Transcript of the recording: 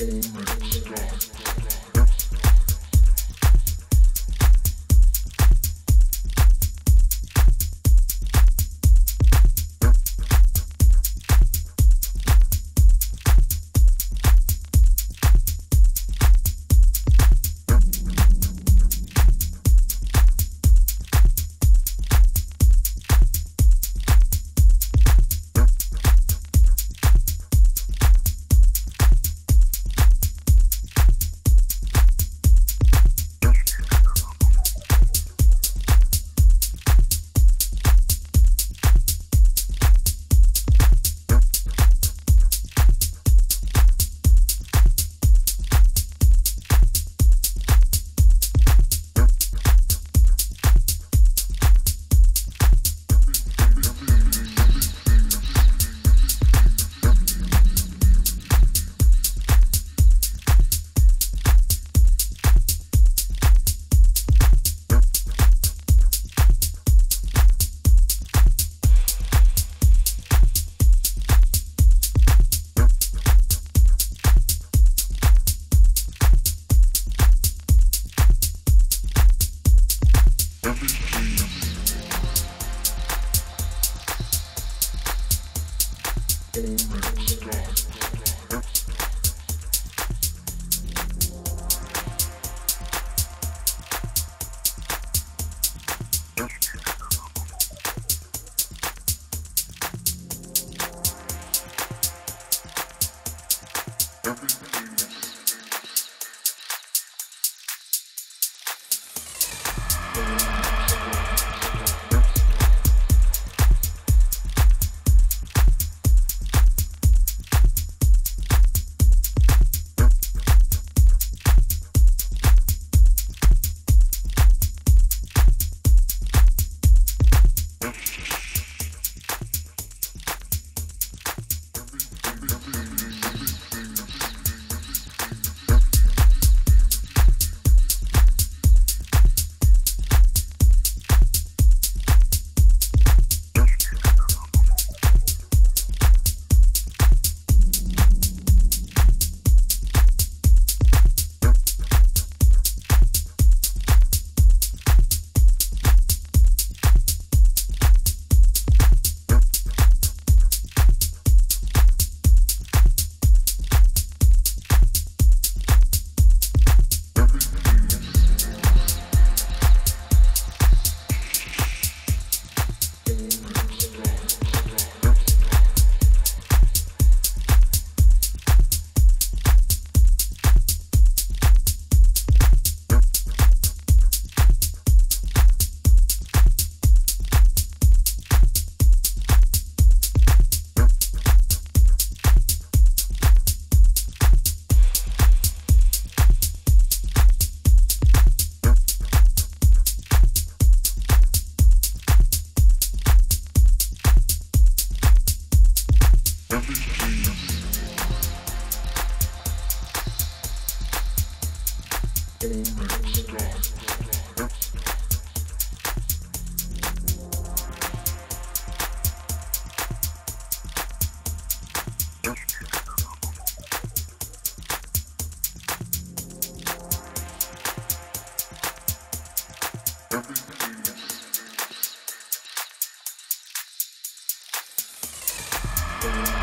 Almost gone. Thank you.